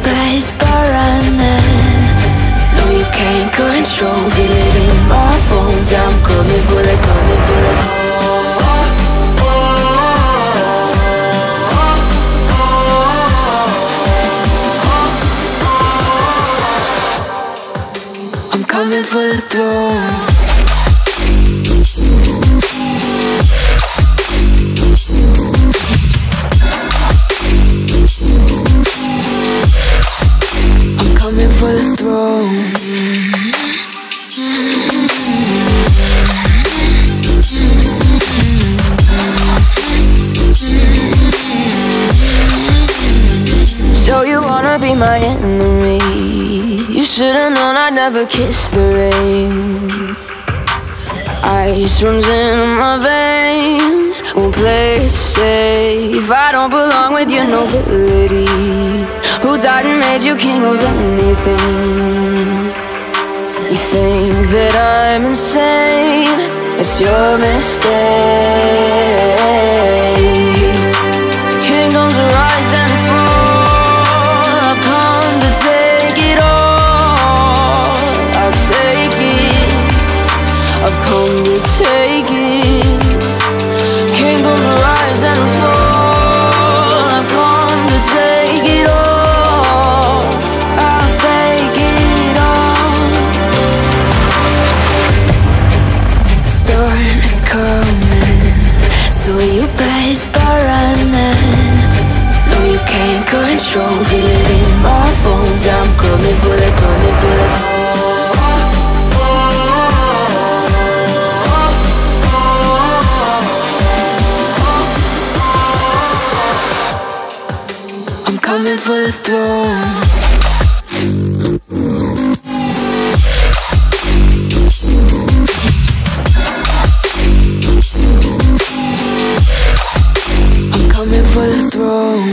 better start running. No, you can't control, feel it in my bones. I'm coming So you wanna be my enemy? You should've known I'd never kiss the rain. Ice runs in my veins. Won't play it safe. I don't belong with your nobility. Who died and made you king of anything? You think that I'm insane? It's your mistake. Kingdoms rise and fall. I've come to take it all. I'll take it. I've come to take it. Kingdoms rise and fall. can't control. Feel it in my bones. I'm coming for the, coming for the I'm coming for the throne. Coming for the throne.